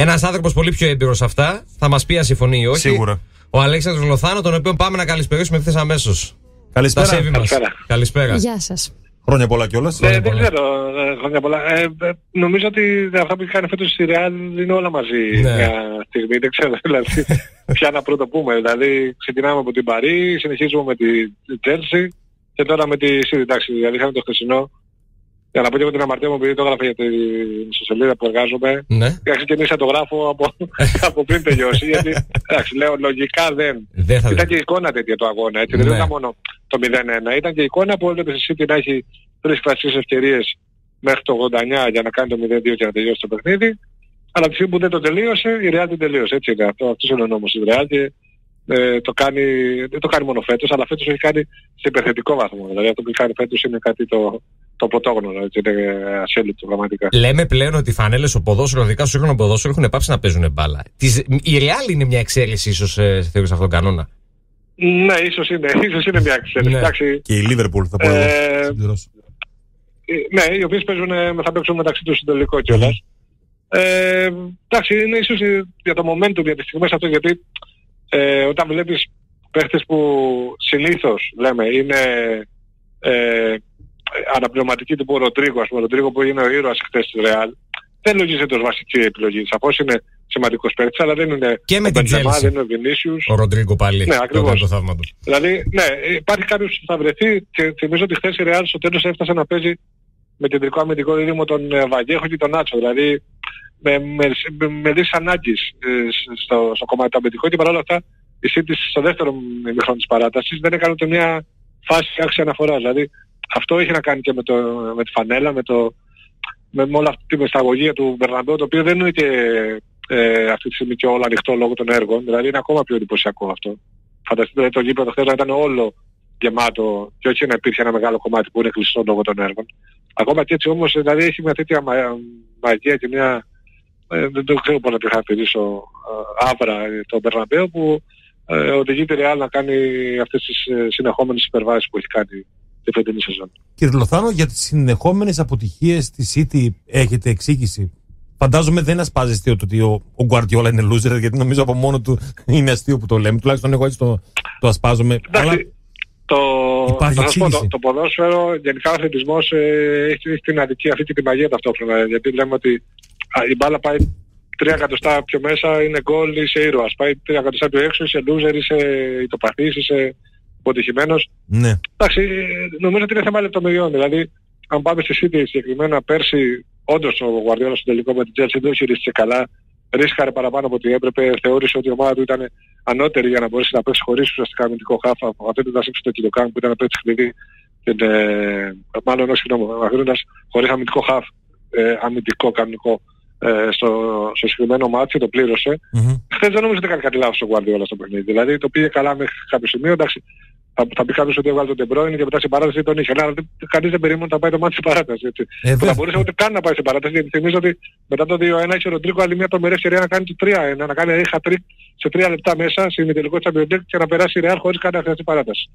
Ένας άνθρωπος πολύ πιο έμπειρος σε αυτά θα μας πει αν συμφωνεί ή όχι. Σίγουρα. Ο Αλέξανδρος Λοθάνο, τον οποίο πάμε να καλησπερίσουμε ευθύ αμέσως. Καλησπέρα. Τα σέβη μας. Καλησπέρα. Καλησπέρα. Γεια σας. Χρόνια πολλά κιόλας. Ε, δεν πολλά. ξέρω, ε, χρόνια πολλά. Ε, ε, νομίζω ότι αυτά που έχει κάνει φέτος στη Real είναι όλα μαζί Ναι. μια στιγμή. Δεν ξέρω δηλαδή ποια να πρώτο πούμε. Δηλαδή ξεκινάμε από την Παρή, συνεχίζουμε με τη Chelsea και τώρα με τη City. Εντάξει, δηλαδή είχαμε το χθεσινό. Για να πω και εγώ την αμαρτία μου επειδή το έγραφα για την ιστοσελίδα που εργάζομαι. Ναι. Είχα ξεκινήσει να το γράφω από, από πριν τελειώσει. γιατί εντάξει, λέω λογικά δεν. Δεν θα Ήταν και εικόνα τέτοια το αγώνα, έτσι. Ναι. Δεν ήταν μόνο το 0-1. Ήταν και εικόνα που έβλεπες η City να έχει τρεις κλασικές ευκαιρίες μέχρι το 89 για να κάνει το 0-2 και να τελειώσει το παιχνίδι. Αλλά από τη στιγμή που δεν το τελείωσε, η Real την τελείωσε. Έτσι είναι αυτό. Αυτός είναι ο νόμος της Real και ε, το κάνει, δεν το κάνει μόνο φέτος, αλλά φέτος έχει κάνει σε υπερθετικό βαθμό. Δηλαδή αυτό που έχει κάνει φέτος είναι κάτι το, το πρωτόγνωρο. Έτσι, είναι ασέλιπτο πραγματικά. Λέμε πλέον ότι οι φανέλες στο ποδόσφαιρο, ειδικά στο σύγχρονο ποδόσφαιρο, έχουν πάψει να παίζουν μπάλα. Τις, η Real είναι μια εξαίρεση, ίσως, ε, θεωρείς αυτόν τον κανόνα; Ναι, ίσως είναι, ίσως είναι μια εξέλιξη. Ναι. Εντάξει, Και η Liverpool θα πω εγώ. Ε, συμπληρώσω. Ε, Ναι, οι οποίες παίζουν, ε, θα παίξουν μεταξύ τους στο τελικό κιόλας. Ε, εντάξει, είναι ίσως ε, για το momentum, για τις στιγμές αυτές, γιατί ε, όταν βλέπεις παίχτες που συνήθως, λέμε, είναι ε, αναπληρωματικοί τύπου ο Ροντρίγκο, ας πούμε, ο Ροντρίγκο που είναι ο ήρωας χθες της Ρεάλ, δεν λογίζεται ως βασική επιλογή. Σαφώς είναι σημαντικός παίκτης, αλλά δεν είναι Και με ο την Μπεντζεμά, Chelsea. δεν είναι ο Βινίσιους. Ο Ροντρίγκο πάλι. Ναι, το ακριβώς. έκανε το θαύμα του. Δηλαδή, ναι, υπάρχει κάποιος που θα βρεθεί και θυμίζω ότι χθες η Real στο τέλος έφτασε να παίζει με κεντρικό αμυντικό δίδυμο τον ε, Βαγγέχο και τον Άτσο. Δηλαδή, με, με, με, με λύσεις ανάγκης ε, σ- στο, στο κομμάτι το αμυντικό και παρόλα αυτά η City στο δεύτερο μήχρονο της παράτασης δεν έκανε ούτε μια φάση άξια αναφοράς. Δηλαδή, αυτό έχει να κάνει και με, το, με τη φανέλα, με, το, με, με όλη αυτή τη μεσταγωγία του Μπερναμπέου, το οποίο δεν είναι και ε, αυτή τη στιγμή και όλο ανοιχτό λόγω των έργων. Δηλαδή, είναι ακόμα πιο εντυπωσιακό αυτό. Φανταστείτε δηλαδή, το γήπεδο χθες να ήταν όλο γεμάτο και όχι να υπήρχε ένα μεγάλο κομμάτι που είναι κλειστό λόγω των έργων. Ακόμα και έτσι όμως δηλαδή έχει μια τέτοια μα, μαγεία και μια ε, δεν το ξέρω πώς να τη χαρακτηρίσω ε, άβρα ε, τον Μπερναμπέο που ε, οδηγεί τη Real να κάνει αυτές τις ε, συνεχόμενες υπερβάσεις που έχει κάνει τη φετινή σεζόν. Κύριε Λοθάνο, για τις συνεχόμενες αποτυχίες τη City έχετε εξήγηση; Φαντάζομαι δεν ασπάζεστε ότι ο, ο Guardiola είναι loser, γιατί νομίζω από μόνο του είναι αστείο που το λέμε. Τουλάχιστον εγώ έτσι το, το ασπάζομαι. Αλλά Εντάξει, το, Υπάρχει θα σας πω, το, εξήγηση. το ποδόσφαιρο, γενικά ο αθλητισμός ε, έχει, έχει την αδική αυτή και τη μαγεία ταυτόχρονα. Γιατί λέμε ότι α, η μπάλα πάει τρία εκατοστά πιο μέσα, είναι γκολ, είσαι ήρωας. Πάει τρία εκατοστά πιο έξω, είσαι loser, είσαι ητοπαθής, είσαι αποτυχημένος. ναι. Εντάξει, ε, νομίζω ότι είναι θέμα λεπτομεριών. Δηλαδή, αν πάμε στη City συγκεκριμένα πέρσι, όντως ο Guardiola στο τελικό με την Chelsea δεν χειρίστηκε καλά. Ρίσκαρε παραπάνω από ό,τι έπρεπε. Θεώρησε ότι η ομάδα του ήταν ανώτερη για να μπορέσει να παίξει χωρίς ουσιαστικά αμυντικό χάφα. Αφήνοντας έξω το Κιλοκάν που ήταν παίξει κλειδί. την, ε, μάλλον όχι, συγγνώμη, αφήνοντας χωρίς αμυντικό χάφ, ε, αμυντικό κανονικό ε, στο, στο συγκεκριμένο μάτι, το πλήρωσε. Μμμ. Χθες δεν νομίζω ότι έκανε κάτι λάθος ο Guardiola στο παιχνίδι. Δηλαδή το πήγε καλά μέχρι κάποιο σημείο. Εντάξει, θα, θα πει κάποιος ότι έβγαλε τον De Bruyne και μετά στην παράταση τον είχε. Αλλά δεν- κανείς δεν περίμενε να πάει το μάτι στην παράταση. Έτσι. Ε, Που θα βέβαια. μπορούσε ούτε καν να πάει στην παράταση. Γιατί θυμίζω ότι μετά το 2-1 είχε ο Ροντρίκο άλλη μια τρομερή ευκαιρία να κάνει το 3-1. Να κάνει ένα hat-trick σε 3 λεπτά μέσα στην τελικό Champions League και να περάσει η Real χωρίς καν να χρειαστεί παράταση.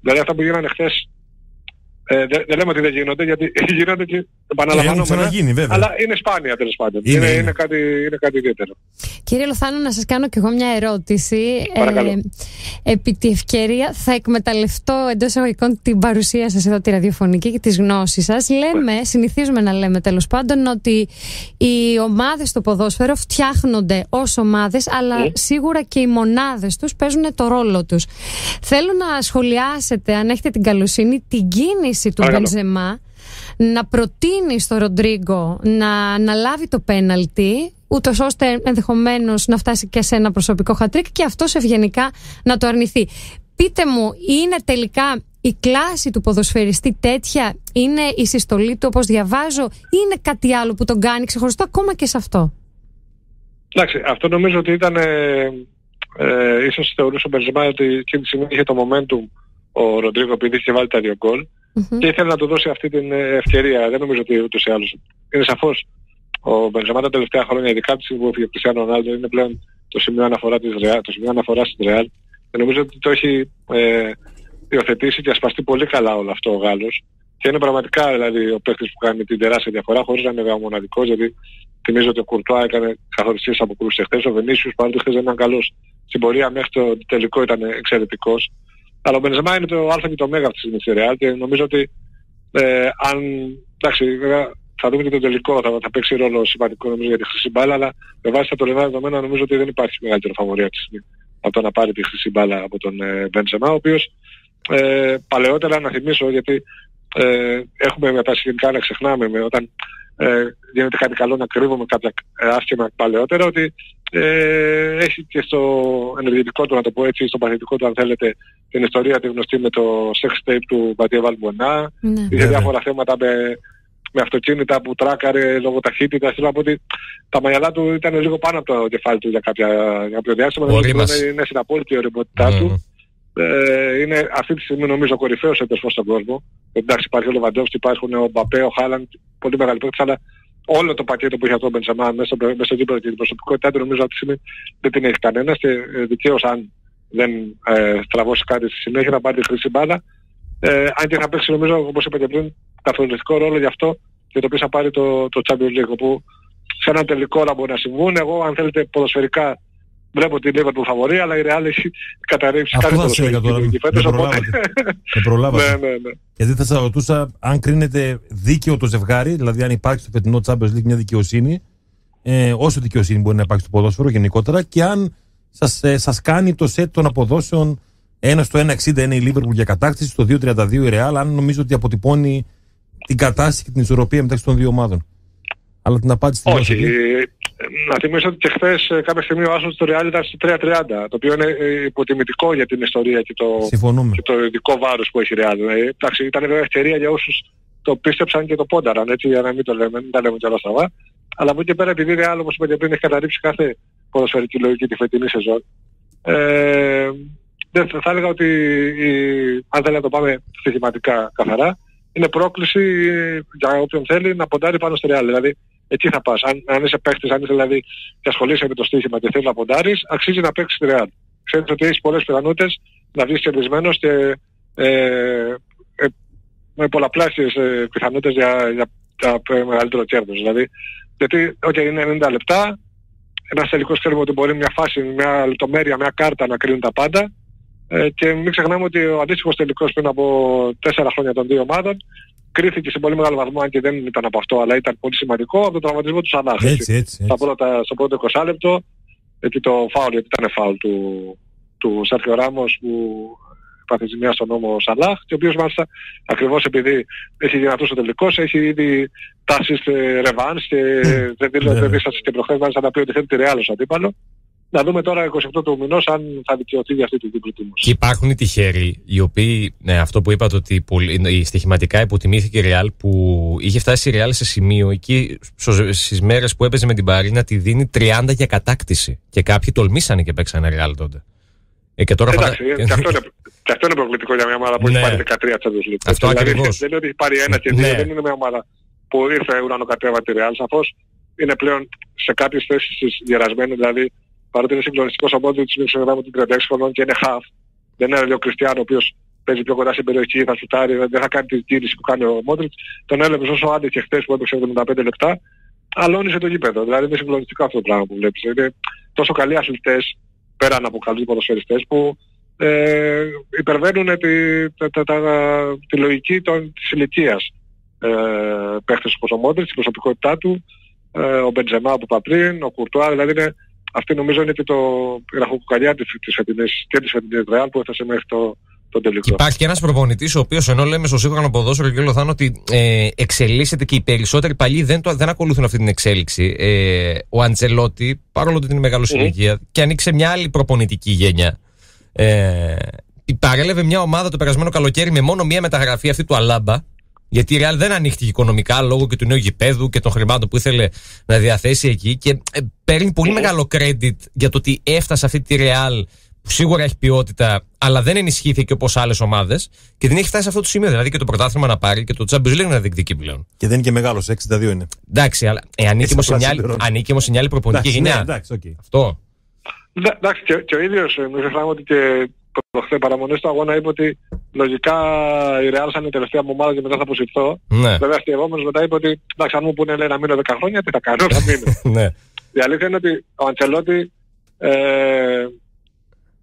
Δηλαδή αυτά που γίνανε χθες ε, δεν, δεν λέμε ότι δεν γίνονται γιατί γίνονται και Έχουν επαναλαμβανόμενα. ξαναγίνει, βέβαια. Αλλά είναι σπάνια τέλος πάντων. Είναι, Είναι, είναι, είναι. κάτι, είναι κάτι ιδιαίτερο. Κύριε Λοθάνο, να σας κάνω κι εγώ μια ερώτηση. Παρακαλώ. επί τη ευκαιρία θα εκμεταλλευτώ εντός εισαγωγικών την παρουσία σας εδώ τη ραδιοφωνική και τις γνώσεις σας. Λέμε, συνηθίζουμε να λέμε τέλος πάντων ότι οι ομάδες στο ποδόσφαιρο φτιάχνονται ως ομάδες αλλά Mm. σίγουρα και οι μονάδες τους παίζουν το ρόλο τους. Θέλω να σχολιάσετε, αν έχετε την καλοσύνη, την κίνηση του Παρακαλώ. Μπενζεμά να προτείνει στο Ροντρίγκο να αναλάβει το πέναλτι, ούτως ώστε ενδεχομένως να φτάσει και σε ένα προσωπικό χατρίκ και αυτός ευγενικά να το αρνηθεί. Πείτε μου, είναι τελικά η κλάση του ποδοσφαιριστή τέτοια, είναι η συστολή του όπως διαβάζω ή είναι κάτι άλλο που τον κάνει ξεχωριστό ακόμα και σε αυτό; Εντάξει, αυτό νομίζω ότι ήταν. Ε, ε, ίσως θεωρούσε ο Μπενζεμά ότι εκείνη τη στιγμή είχε το momentum ο Ροντρίγκο επειδή είχε βάλει τα δύο γκολ Μμμ. και ήθελε να του δώσει αυτή την ε, ευκαιρία. Δεν νομίζω ότι ούτως ή άλλως. Είναι σαφώς ο Μπενζεμά τα τελευταία χρόνια, ειδικά από τη στιγμή που έφυγε ο Κριστιανό Ρονάλντο, είναι πλέον το σημείο αναφορά της Real, το σημείο αναφοράς της Real. Και νομίζω ότι το έχει ε, υιοθετήσει και ασπαστεί πολύ καλά όλο αυτό ο Γάλλος. Και είναι πραγματικά δηλαδή ο παίκτης που κάνει την τεράστια διαφορά χωρίς να είναι βέβαια ο μοναδικός, γιατί Θυμίζω ότι ο Κουρτουά έκανε καθοριστικές αποκρούσεις χθες, ο Βενίσιος παρότι χθες δεν ήταν καλός στην πορεία μέχρι το τελικό ήταν εξαιρετικός. Αλλά ο Μπενζεμά είναι το α και το μέγα αυτής της στιγμή στη Real και νομίζω ότι ε, αν, εντάξει, βέβαια θα δούμε και το τελικό, θα, θα παίξει ρόλο σημαντικό νομίζω για τη χρυσή μπάλα, αλλά με βάση τα τωρινά δεδομένα νομίζω ότι δεν υπάρχει μεγαλύτερο φαβορή αυτή τη στιγμή από το να πάρει τη χρυσή μπάλα από τον ε, Μπενζεμά, ο οποίος ε, παλαιότερα να θυμίσω γιατί ε, έχουμε με τα να ξεχνάμε με, όταν ε, γίνεται κάτι καλό να κρύβουμε κάποια άσχημα παλαιότερα ότι ε, έχει και στο ενεργητικό του να το πω έτσι, στο παθητικό του αν θέλετε την ιστορία τη γνωστή με το sex tape του Μπατιέ Βαλμπονά ναι. είχε διάφορα θέματα με, με αυτοκίνητα που τράκαρε λόγω ταχύτητα. Θέλω να πω ότι τα μαλλιά του ήταν λίγο πάνω από το κεφάλι του για, κάποια, για κάποιο διάστημα. Είναι, είναι στην απόλυτη ωριμότητά mm. του. Ε, είναι αυτή τη στιγμή νομίζω ο κορυφαίος εντός στον κόσμο. Εντάξει υπάρχει ο Λεβαντόφσκι, υπάρχουν ο Μπαπέ, ο Χάλαντ, πολύ μεγάλη πρόκληση, αλλά όλο το πακέτο που έχει αυτό ο Μπενζαμά μέσα στο, μέσα στο γήπεδο και την προσωπικότητά του νομίζω αυτή τη στιγμή δεν την έχει κανένας και ε, δικαίως αν δεν ε, στραβώσει κάτι στη συνέχεια να πάρει τη χρήση μπάλα. Ε, αν και θα παίξει νομίζω όπως είπα και πριν καθοριστικό ρόλο γι' αυτό και το οποίο θα πάρει το, το Champions League όπου σε ένα τελικό όλα μπορεί να συμβούν. Εγώ αν θέλετε ποδοσφαιρικά Βλέπω την Liverpool φαβορεί, αλλά η Real έχει καταρρεύσει κάθε Αυτό θα τώρα. Δεν προλάβατε. Δεν προλάβατε. ναι, ναι, ναι. Γιατί θα σα ρωτούσα αν κρίνεται δίκαιο το ζευγάρι, δηλαδή αν υπάρχει στο φετινό Champions League μια δικαιοσύνη, ε, όσο δικαιοσύνη μπορεί να υπάρξει στο ποδόσφαιρο γενικότερα, και αν σας ε, σας κάνει το σετ των αποδόσεων ένα στο 1,60 είναι η Liverpool για κατάκτηση, στο 2,32 η Real, αν νομίζω ότι αποτυπώνει την κατάσταση και την ισορροπία μεταξύ των δύο ομάδων. Αλλά την απάντηση την Όχι, να θυμίσω ότι και χθες ε, κάποια στιγμή ο Άσος του Real ήταν στο 3.30, το οποίο είναι ε, υποτιμητικό για την ιστορία και το, και το ειδικό βάρος που έχει η Real. Ε, εντάξει, ήταν βέβαια ευκαιρία για όσους το πίστεψαν και το πόνταραν, έτσι, για να μην το λέμε, μην τα λέμε κιόλας στραβά. Αλλά από εκεί και πέρα, επειδή η Real, όπως είπα και πριν, έχει καταρρύψει κάθε ποδοσφαιρική λογική τη φετινή σεζόν, ε, δεν θα, θα έλεγα ότι η, αν θέλει να το πάμε στοιχηματικά καθαρά, είναι πρόκληση για όποιον θέλει να ποντάρει πάνω στη Real. Δηλαδή, εκεί θα πας. Αν, αν είσαι παίχτης, αν είσαι δηλαδή και ασχολείσαι με το στοίχημα και θέλεις να ποντάρεις, αξίζει να παίξεις τη Real. Ξέρεις ότι έχεις πολλές πιθανότητες να βγεις κερδισμένος και ε, ε, με πολλαπλάσιες ε, πιθανότητες για, για, για μεγαλύτερο κέρδος. Δηλαδή, γιατί, okay, είναι 90 λεπτά, ένας τελικός ξέρουμε ότι μπορεί μια φάση, μια λεπτομέρεια, μια κάρτα να κρίνουν τα πάντα. Ε, και μην ξεχνάμε ότι ο αντίστοιχος τελικός πριν από τέσσερα χρόνια των δύο ομάδων κρίθηκε σε πολύ μεγάλο βαθμό, αν και δεν ήταν από αυτό, αλλά ήταν πολύ σημαντικό, από τον τραυματισμό του Σαλάχ. Έτσι, έτσι, έτσι. Στα πρώτα, στο πρώτο 20 λεπτό, εκεί το φάουλ, γιατί ήταν φάουλ του, του Σέρχιο Ράμος που υπάρχει ζημιά στον νόμο Σαλάχ και ο οποίος μάλιστα ακριβώς επειδή έχει δυνατούς ο τελικός έχει ήδη τάσεις ρεβάνς και δεν δίστασε και προχθές μάλιστα να πει ότι θέλει τη Ρεάλ ως αντίπαλο να δούμε τώρα 28 του μηνός αν θα δικαιωθεί για αυτή την προτίμηση. Και υπάρχουν οι τυχαίροι, οι οποίοι, ναι, αυτό που είπατε ότι η στοιχηματικά υποτιμήθηκε η Real, που είχε φτάσει η Real σε σημείο εκεί στις μέρες που έπαιζε με την Παρή να τη δίνει 30 για κατάκτηση. Και κάποιοι τολμήσανε και παίξανε Real τότε. Ε, και τώρα Εντάξει, φανα... και, αυτό είναι, και αυτό είναι προκλητικό για μια ομάδα που ναι. έχει πάρει 13 Champions League. Αυτό δηλαδή, ακριβώς. Δεν είναι ότι έχει πάρει ένα και δύο, ναι. δεν είναι μια ομάδα που ήρθε ουρανοκατέβατη Real. Σαφώς είναι πλέον σε κάποιες θέσεις διαρασμένη, δηλαδή παρότι είναι συγκλονιστικός ο Μόντριτς, μην ξεχνάμε ότι είναι 36 χρονών και είναι half. Δεν είναι δηλαδή ο Κριστιανό ο οποίος παίζει πιο κοντά στην περιοχή, θα σουτάρει, δεν θα κάνει την κίνηση που κάνει ο Μόντριτς. Τον έλαβε όσο άντεχε χθες που έπαιξε 75 λεπτά, αλώνησε το γήπεδο. Δηλαδή είναι συγκλονιστικό αυτό το πράγμα που βλέπεις. Είναι τόσο καλοί αθλητές, πέραν από καλούς ποδοσφαιριστές, που ε, υπερβαίνουν τη, τα, τα, τα, τη λογική των, της ηλικίας. Ε, παίχτες όπως ο Μόντριτς, η προσωπικότητά του, ε, ο Μπεντζεμά που είπα πριν, ο Κουρτουά, δηλαδή είναι αυτή νομίζω είναι και το η ραχοκοκαλιά της, της φετινής, και της φετινής Ρεάλ που έφτασε μέχρι το, το τελικό. Υπάρχει και ένας προπονητής ο οποίος ενώ λέμε στο σύγχρονο ποδόσφαιρο και Λοθάνο ότι ε, εξελίσσεται και οι περισσότεροι παλιοί δεν, το, δεν ακολουθούν αυτή την εξέλιξη. Ε, ο Αντζελότη, παρόλο ότι είναι μεγάλο mm. ηλικία, και ανοίξε μια άλλη προπονητική γένεια. Ε, παρέλευε μια ομάδα το περασμένο καλοκαίρι με μόνο μια μεταγραφή αυτή του Αλάμπα γιατί η Real δεν ανοίχτηκε οικονομικά λόγω και του νέου γηπέδου και των χρημάτων που ήθελε να διαθέσει εκεί. Και ε, παίρνει πολύ μεγάλο credit για το ότι έφτασε αυτή τη Real που σίγουρα έχει ποιότητα, αλλά δεν ενισχύθηκε όπως άλλες ομάδες και δεν έχει φτάσει σε αυτό το σημείο. Δηλαδή και το πρωτάθλημα να πάρει και το Champions League να διεκδικεί πλέον. Και δεν είναι και μεγάλος, 62 είναι. Εντάξει, αλλά ε, ανήκει όμως σε μια άλλη προπονητική γενιά. Ναι, εντάξει, okay. Αυτό. Ναι, εντάξει, και, και ο ίδιος, ε, μην ξεχνάμε ότι και προχθές παραμονές του αγώνα είπε ότι λογικά η Real θα είναι η τελευταία μου ομάδα και μετά θα αποσυρθώ. Ναι. Βέβαια αστειευόμενος μετά είπε ότι εντάξει αν μου πούνε λέει να μείνω 10 χρόνια τι θα κάνω, θα μείνω. ναι. Η αλήθεια είναι ότι ο Αντσελότη ε,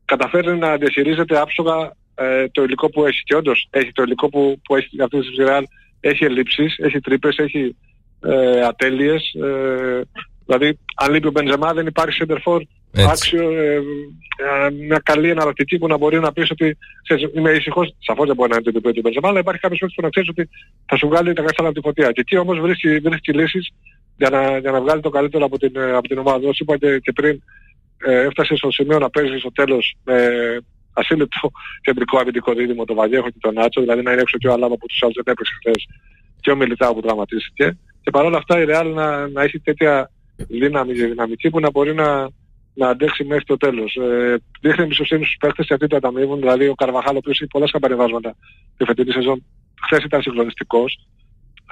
καταφέρνει να διαχειρίζεται άψογα ε, το υλικό που έχει. Και όντως έχει το υλικό που, που έχει αυτή της Real. Έχει ελλείψεις, έχει τρύπες, έχει ε, ατέλειες. Ε, δηλαδή αν λείπει ο Μπενζεμά δεν υπάρχει center for Έτσι. άξιο, ε, ε, μια καλή εναλλακτική που να μπορεί να πεις ότι ξέρεις, είμαι ησυχός, σαφώς δεν μπορεί να είναι το επίπεδο του Μπενζεμά, αλλά υπάρχει κάποιος παίκτης που να ξέρεις ότι θα σου βγάλει τα κάστανα από τη φωτιά. Και εκεί όμως βρίσκει, βρίσκει λύσεις για να, για να βγάλει το καλύτερο από την, ε, από την ομάδα. Όπως είπα και, και πριν, ε, έφτασε στο σημείο να παίζει στο τέλος με ασύλληπτο κεντρικό αμυντικό δίδυμο το Βαγέχο και τον Άτσο, δηλαδή να είναι έξω και ο Αλάμα που τους άλλους δεν έπαιξε χθες και ο Μιλιτάου που τραυματίστηκε. Και παρόλα αυτά η Real να, να έχει τέτοια δύναμη και δυναμική που να μπορεί να, να αντέξει μέχρι το τέλος. Ε, δείχνει εμπιστοσύνη στους παίκτες και αυτοί το ανταμείβουν. Δηλαδή ο Καρβαχάλ, ο οποίος έχει πολλά σκαμπανεβάσματα τη φετινή σεζόν, χθες ήταν συγκλονιστικός.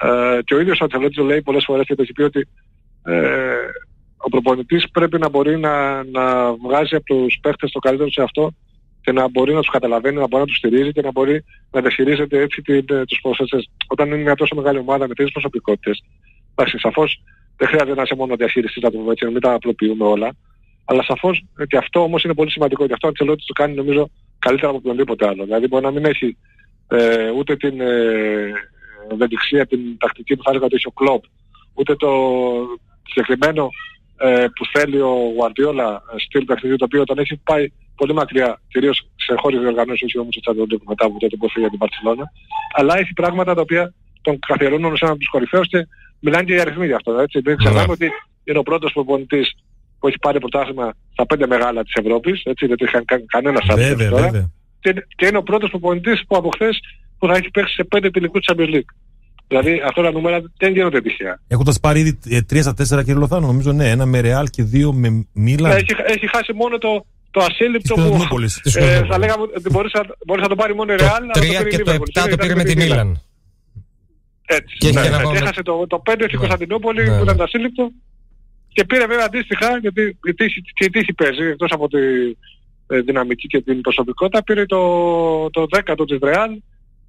Ε, και ο ίδιος ο Ατσελότης το λέει πολλές φορές και το έχει πει ότι ε, ο προπονητής πρέπει να μπορεί να, να βγάζει από τους παίκτες το καλύτερο σε αυτό και να μπορεί να τους καταλαβαίνει, να μπορεί να τους στηρίζει και να μπορεί να διαχειρίζεται έτσι την, ε, τους προσθέσεις. Όταν είναι μια τόσο μεγάλη ομάδα με τέτοιες προσωπικότητες, εντάξει, σαφώς δεν χρειάζεται να είσαι μόνο διαχειριστής, να το πούμε έτσι, να μην τα απλοποιούμε όλα. Αλλά σαφώς ε, και αυτό όμως είναι πολύ σημαντικό και αυτό ο Αντσελότης το κάνει νομίζω καλύτερα από οποιονδήποτε άλλο. Δηλαδή μπορεί να μην έχει ε, ούτε την ε, ευελιξία, την τακτική που θα έλεγα ότι έχει ο Κλόπ, ούτε το συγκεκριμένο ε, που θέλει ο Γουαρδιόλα στυλ παιχνιδιού το οποίο τον έχει πάει πολύ μακριά, κυρίως σε χώρες διοργανώσεις, όχι όμως στο Champions μετά από τότε που έφυγε για την Παρσελόνα, αλλά έχει πράγματα τα οποία τον καθιερώνουν ως έναν από τους κορυφαίους και μιλάνε και οι αριθμοί γι' αυτό. Έτσι. Δεν ξεχνάμε Ναι. ότι είναι ο πρώτος προπονητής που έχει πάρει πρωτάθλημα στα πέντε μεγάλα της Ευρώπης, έτσι, δεν το είχαν κα, κανένας άλλος Βέβαια, μέχρι τώρα. βέβαια. Και, και είναι ο πρώτος προπονητής που από χθες που θα έχει παίξει σε πέντε τελικούς της Champions League. Δηλαδή αυτά τα νούμερα δεν γίνονται τυχαία. Έχοντας πάρει ήδη ε, τρία στα τέσσερα κύριε Λοθάνο, νομίζω ναι, ένα με Ρεάλ και δύο με Μίλαν. έχει, έχει χάσει μόνο το, το ασύλληπτο Της που Κωνσταντινούπολης. Της ε, Κωνσταντινούπολης. θα λέγαμε ότι μπορείς, να- μπορείς να το πάρει μόνο η Το Real. αλλά 3 πήρε η και το Liverpool. 7 το Ήταν πήρε με τη Milan. Μίλαν. Έτσι. Και έχει Ναι, ένα ναι, ακόμα και με- έχασε το, το 5 στην Ναι. Κωνσταντινούπολη Ναι, που ναι. ήταν το ασύλληπτο. Και πήρε βέβαια αντίστοιχα, γιατί η τύχη, και η τύχη παίζει, εκτός από τη ε, δυναμική και την προσωπικότητα, πήρε το, το 10ο της Real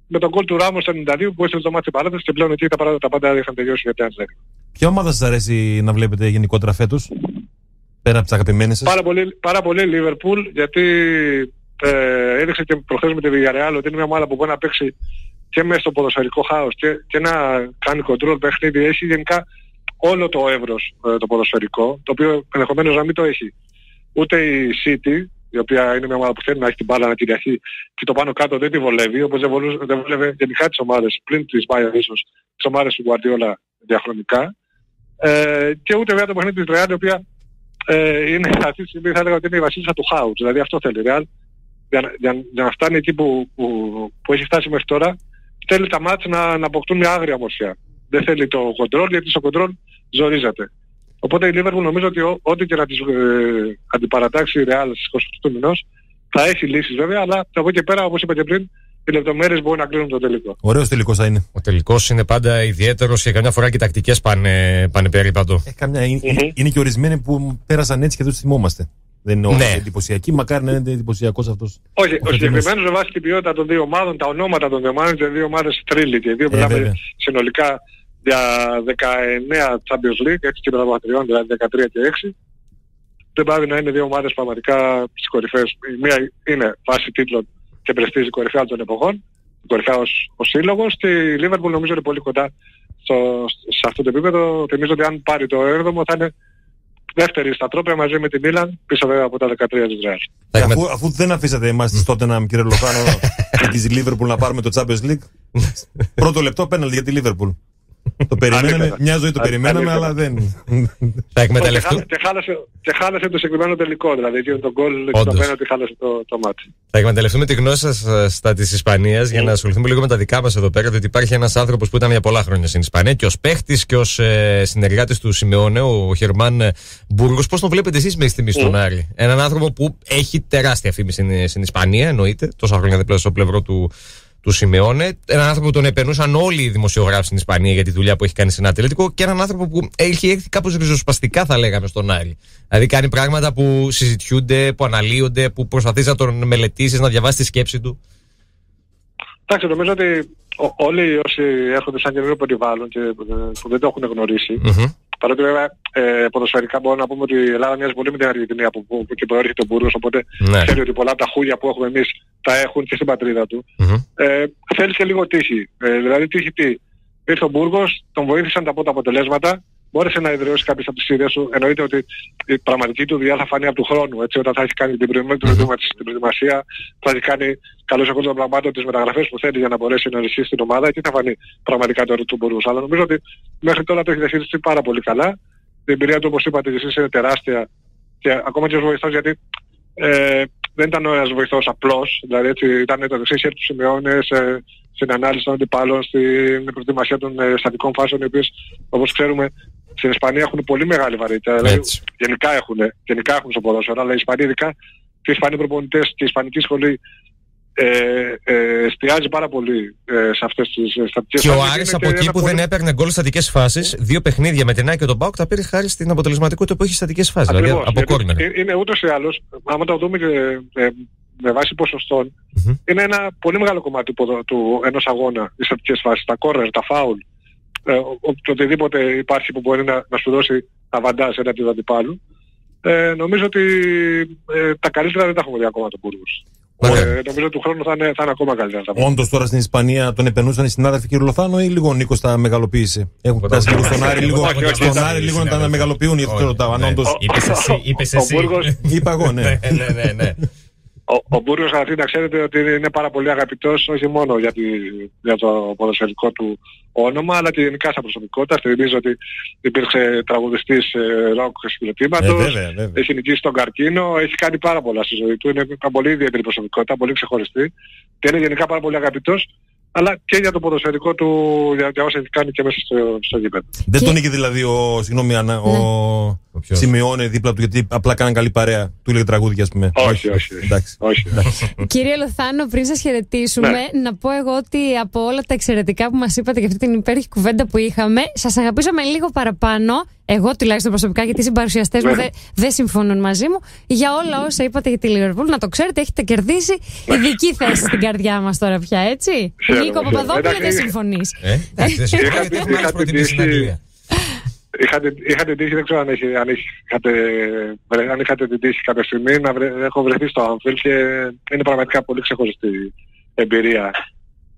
με τον γκολ του Ράμος στο 92 που έστειλε το μάτι παράδοση και πλέον εκεί τα, παρά- τα πάντα είχαν τελειώσει για τένας Ποια ομάδα σας αρέσει να βλέπετε γενικότερα φέτος, πέρα από τις αγαπημένες σας; Πάρα πολύ, πάρα πολύ Liverpool γιατί ε, έδειξε και προχθές με τη Villarreal ότι είναι μια ομάδα που μπορεί να παίξει και μέσα στο ποδοσφαιρικό χάος και, και να κάνει control παιχνίδι. Έχει γενικά όλο το εύρος ε, το ποδοσφαιρικό, το οποίο ενδεχομένως να μην το έχει ούτε η City, η οποία είναι μια ομάδα που θέλει να έχει την μπάλα να κυριαρχεί και το πάνω κάτω δεν τη βολεύει, όπως δεν, βολούσε, δεν βολεύει γενικά τις ομάδες, πλην της Bayern ίσως, τις ομάδες του Guardiola διαχρονικά. Ε, και ούτε βέβαια το παιχνίδι της Real, η οποία ε, είναι αυτή τη στιγμή θα έλεγα ότι είναι η βασίλισσα του χάους. Δηλαδή αυτό θέλει η Real. Για, να- για, για να φτάνει εκεί που, που, που έχει φτάσει μέχρι τώρα, θέλει τα μάτια να, να αποκτούν μια άγρια μορφιά. Δεν θέλει το κοντρόλ, γιατί στο κοντρόλ ζορίζεται. Οπότε η Liverpool νομίζω ότι ό, ό,τι και να της ε, αντιπαρατάξει η Real στις 28 του μηνός, θα έχει λύσεις βέβαια, αλλά από εκεί και πέρα, όπως είπα και πριν, οι λεπτομέρειες μπορεί να κλείνουν το τελικό. Ωραίος τελικός θα είναι. Ο τελικός είναι πάντα ιδιαίτερος και καμιά φορά και οι τακτικές πάνε, πάνε περίπατο. Ε, καμιά, είναι, Μμμ. είναι και ορισμένοι που πέρασαν έτσι και δεν τους θυμόμαστε. Δεν είναι όλοι Ναι. εντυπωσιακοί, μακάρι να είναι εντυπωσιακός αυτός. Όχι, ο φετινός. συγκεκριμένος με βάση την ποιότητα των δύο ομάδων, τα ονόματα των δύο ομάδων, είναι δύο ομάδες τρίλοι και οι δύο Ε, μιλάμε βέβαια. συνολικά για 19 Champions League, έτσι και μεταβατριών, δηλαδή 13 και 6. Δεν πάει να είναι δύο ομάδες πραγματικά στις κορυφές. Η μία είναι βάση τίτλων και πρεστίζει η κορυφαία των εποχών, η κορυφαία ως, ως σύλλογος και η Liverpool νομίζω είναι πολύ κοντά στο, σε αυτό το επίπεδο. Θυμίζω ότι αν πάρει το 7ο θα είναι δεύτερη στα τρόπια μαζί με τη Μίλαν, πίσω βέβαια από τα 13 της Real. Θα έχουμε- Αφού, αφού δεν αφήσατε εμάς της Tottenham, κύριε Λοφάνο, και της Liverpool να πάρουμε το Champions League. Πρώτο λεπτό πέναλτι για τη Liverpool. Το περιμέναμε, Ανέκδοτα. μια ζωή το περιμέναμε, Ανέκδοτα. αλλά δεν. Θα Και, εκμεταλλευτούμε. χάλασε, και, χάλασε, και χάλασε το συγκεκριμένο τελικό, δηλαδή εκείνο το γκολ και το Όντως. πέναλτι χάλασε το, το μάτι. Θα εκμεταλλευτούμε τη γνώση σας στα της Ισπανίας για να ασχοληθούμε λίγο με τα δικά μας εδώ πέρα. Διότι υπάρχει ένας άνθρωπος που ήταν για πολλά χρόνια στην Ισπανία και ως παίχτης και ως ε, συνεργάτης του Σιμεώνε, ο Χερμάν Μπούργος. Πώς τον βλέπετε εσείς μέχρι στιγμής στον Άρη; Έναν άνθρωπο που έχει τεράστια φήμη στην, στην Ισπανία, εννοείται. Τόσα χρόνια δίπλα στο πλευρό του, του Σιμεώνε. Έναν άνθρωπο που τον επενούσαν όλοι οι δημοσιογράφοι στην Ισπανία για τη δουλειά που έχει κάνει στην Ατλέτικο και έναν άνθρωπο που έχει έρθει κάπως ριζοσπαστικά, θα λέγαμε, στον Άρη. Δηλαδή κάνει πράγματα που συζητιούνται, που αναλύονται, που προσπαθείς να τον μελετήσεις, να διαβάσεις τη σκέψη του. Εντάξει, νομίζω ότι όλοι όσοι έρχονται σαν καινούριο περιβάλλον και ε, που δεν το έχουν γνωρίσει, mm-hmm. Παρότι βέβαια ε, ποδοσφαιρικά μπορούμε να πούμε ότι η Ελλάδα μοιάζει πολύ με την Αργεντινή από που, που και προέρχεται ο Μπούργκος, οπότε ναι. ξέρει ότι πολλά από τα χούλια που έχουμε εμείς τα έχουν και στην πατρίδα του. Mm-hmm. Ε, θέλει και λίγο τύχη. Ε, δηλαδή τύχη τι; Ήρθε ο Μπούργκος, τον βοήθησαν τα πρώτα αποτελέσματα, μπόρεσε να ιδρυώσεις κάποιες από τις ιδέες σου. Εννοείται ότι η πραγματική του δουλειά θα φανεί από του χρόνου. Έτσι, όταν θα έχει κάνει την προετοιμασία, θα έχει κάνει καλώς εγώ των πραγμάτων τις μεταγραφές που θέλει για να μπορέσει να ενισχύσει την ομάδα, εκεί θα φανεί πραγματικά το του Μπουρούς. Αλλά νομίζω ότι μέχρι τώρα το έχει διαχειριστεί πάρα πολύ καλά. Η εμπειρία του όπως είπατε εσείς είναι τεράστια και ακόμα και ως βοηθός γιατί ε, δεν ήταν ένας βοηθός απλός, δηλαδή έτσι ήταν το δεξί χέρι του Σιμεώνε σε, στην ανάλυση των αντιπάλων, στην προετοιμασία των ε, στατικών φάσεων, οι οποίες όπως ξέρουμε στην Ισπανία έχουν πολύ μεγάλη βαρύτητα. Δηλαδή, γενικά έχουν, γενικά έχουν στο ποδόσφαιρο, αλλά οι Ισπανοί ειδικά και οι Ισπανοί προπονητές και η Ισπανική σχολή ε, ε, εστιάζει πάρα πολύ ε, σε αυτές τις ε, στατικές φάσεις. Και ο Άρης από εκεί που πολύ... δεν έπαιρνε γκολ στατικές φάσεις, δύο παιχνίδια με την Άκη και τον Πάουκ τα πήρε χάρη στην αποτελεσματικότητα που έχει στατικές φάσεις, δηλαδή από κόρνερ. Είναι, είναι ούτως ή άλλως, άμα το δούμε και ε, με βάση ποσοστών, mm-hmm. είναι ένα πολύ μεγάλο κομμάτι του, του ενός αγώνα, οι στατικές φάσεις, τα κόρνερ, τα φάουλ, ε, οτιδήποτε υπάρχει που μπορεί να, να σου δώσει αβαντάζ έναντι του αντιπάλου. Ε, νομίζω ότι ε, τα καλύτερα δεν τα έχουμε δει ακόμα τον Μπούργος. Ε, νομίζω του χρόνου θα είναι, θα είναι ακόμα καλύτερα. Όντως τώρα στην Ισπανία τον επενούσαν οι συνάδελφοι κ. Λοθάνο ή λίγο ο Νίκος τα μεγαλοποίησε; Έχουν φτάσει λίγο στον Άρη, λίγο, στον Άρη λίγο να τα μεγαλοποιούν γιατί το ρωτάω. Είπες εσύ. Είπα εγώ, ναι. Ναι, ναι, ναι. Ο, ο Μπούριος αυτή να ξέρετε ότι είναι πάρα πολύ αγαπητός όχι μόνο για, τη, για το ποδοσφαιρικό του όνομα αλλά και γενικά σαν προσωπικότητα. Θυμίζω ότι υπήρξε τραγουδιστής ε, ροκ συγκροτήματος, ε, έχει νικήσει τον καρκίνο, έχει κάνει πάρα πολλά στη ζωή του, είναι μια πολύ ιδιαίτερη προσωπικότητα, πολύ ξεχωριστή και είναι γενικά πάρα πολύ αγαπητός αλλά και για το ποδοσφαιρικό του, για, για όσα έχει κάνει και μέσα στο, στο γήπεδο. Δεν τον είχε δηλαδή ο, συγγνώμη, Ανά, ναι. Ο Σιμεώνε δίπλα του, γιατί απλά κάναν καλή παρέα. Του έλεγε τραγούδια, ας πούμε. Όχι, όχι. Εντάξει. όχι. Κύριε Λοθάνο, πριν σας χαιρετήσουμε, ναι. να πω εγώ ότι από όλα τα εξαιρετικά που μας είπατε και αυτή την υπέροχη κουβέντα που είχαμε, σας αγαπήσαμε λίγο παραπάνω. Εγώ τουλάχιστον προσωπικά, γιατί οι συμπαρουσιαστές μου ναι. δεν δε συμφωνούν μαζί μου. Για όλα όσα είπατε για τη Λίβερπουλ, να το ξέρετε, έχετε κερδίσει ειδική θέση στην καρδιά μας τώρα πια, έτσι. Νίκο Παπαδόπουλο, δεν συμφωνείς. Ε, δεν συμφωνείς. Είχατε, είχατε τύχει, δεν ξέρω αν, έχει, αν, είχατε, αν είχατε την τύχη κάποια στιγμή να βρε, έχω βρεθεί στο Anfield και είναι πραγματικά πολύ ξεχωριστή εμπειρία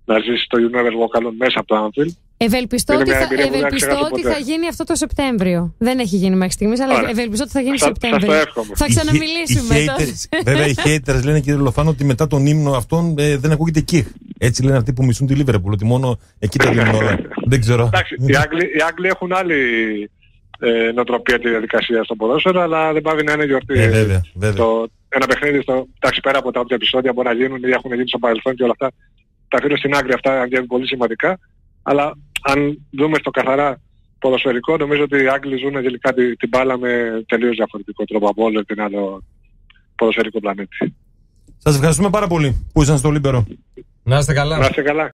να ζήσεις το Universal Walk μέσα από το Anfield. Ευελπιστώ ότι, θα, ευελπιστώ ότι θα γίνει αυτό το Σεπτέμβριο. Δεν έχει γίνει μέχρι στιγμής, αλλά Άρα. ευελπιστώ ότι θα γίνει Σεπτέμβριο. Θα ξαναμιλήσουμε. Οι haters, βέβαια οι haters λένε κύριε Λοφάνο ότι μετά τον ύμνο αυτόν ε, δεν ακούγεται εκεί. Έτσι λένε αυτοί που μισούν τη Λίβερπουλ, ότι μόνο εκεί τα δίνουν όλα. δεν ξέρω. Εντάξει, οι, Άγγλοι, οι Άγγλοι έχουν άλλη ε, νοοτροπία τη διαδικασία στο ποδόσφαιρο, αλλά δεν πάει να είναι γιορτή. Ε, βέβαια, βέβαια. Το, ένα παιχνίδι, στο, εντάξει, πέρα από τα όποια επεισόδια μπορεί να γίνουν ή έχουν γίνει στο παρελθόν και όλα αυτά, τα αφήνω στην άκρη αυτά, αν είναι πολύ σημαντικά. Αλλά αν δούμε στο καθαρά ποδοσφαιρικό, νομίζω ότι οι Άγγλοι ζουν γενικά την, την μπάλα με τελείως διαφορετικό τρόπο από όλο την άλλο ποδοσφαιρικό πλανήτη. Σας ευχαριστούμε πάρα πολύ που ήσασταν στο Λίμπερο. Να είστε καλά. Να είστε καλά.